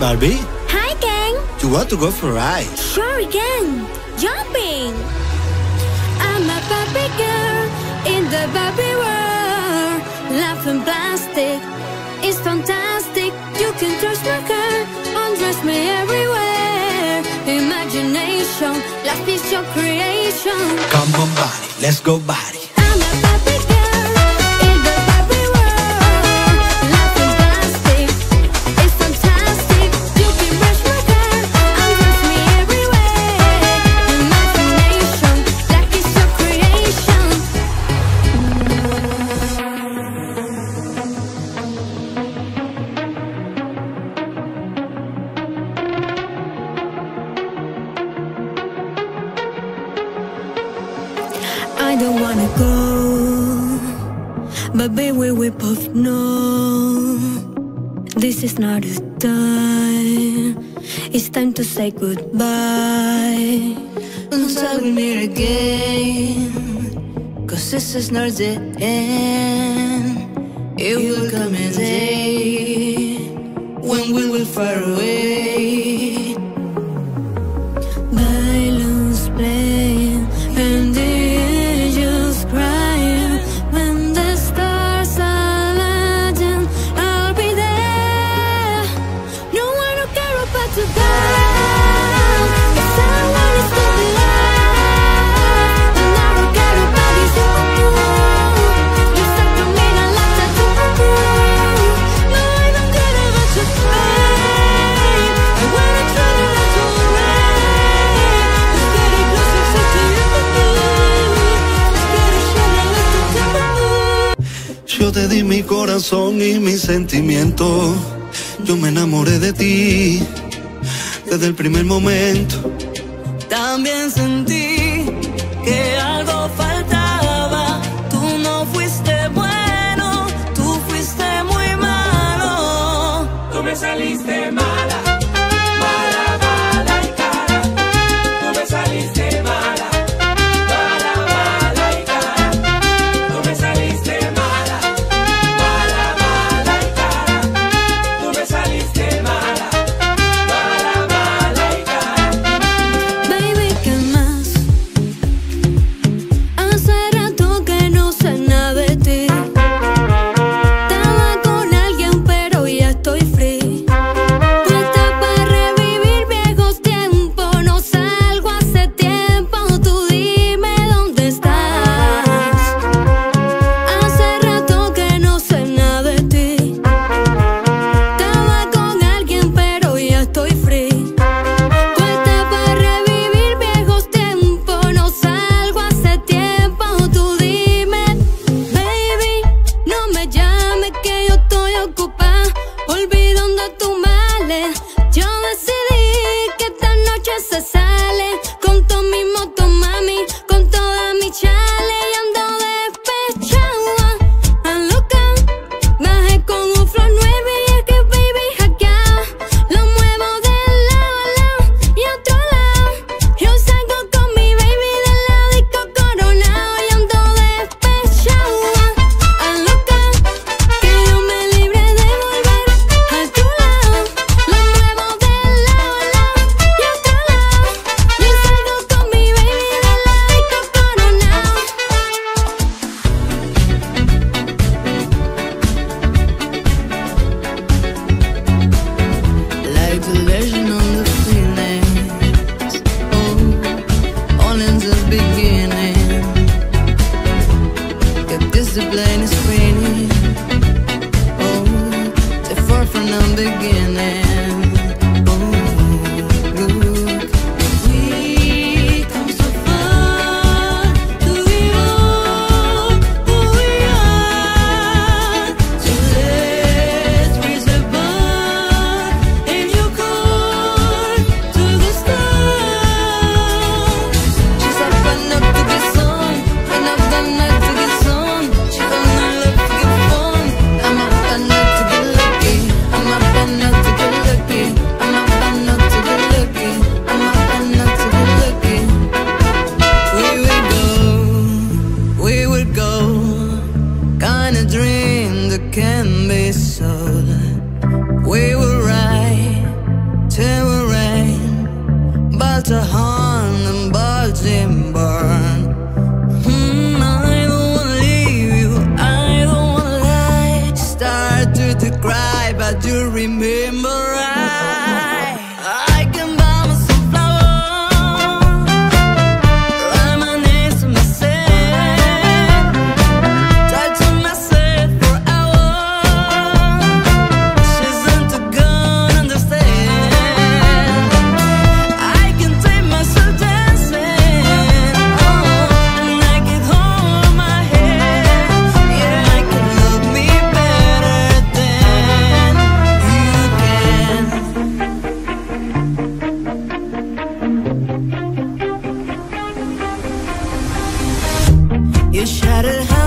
Barbie. Hi, Ken. You want to go for a ride? Sure, Ken. Jumping. I'm a Barbie girl in the Barbie world. Laugh and plastic it is fantastic. You can trust my car, undress me everywhere. Imagination, life is your creation. Come on, Barbie, let's go, body. I don't wanna go. But baby we both know This is not the time. It's time to say goodbye. Until so we meet again Cause this is not the end. It will come a day When we will far away. Yo te di mi corazón y mis sentimientos. Yo me enamoré de ti desde el primer momento. También sentí que algo faltaba. feeling begin. me soul. We were 나를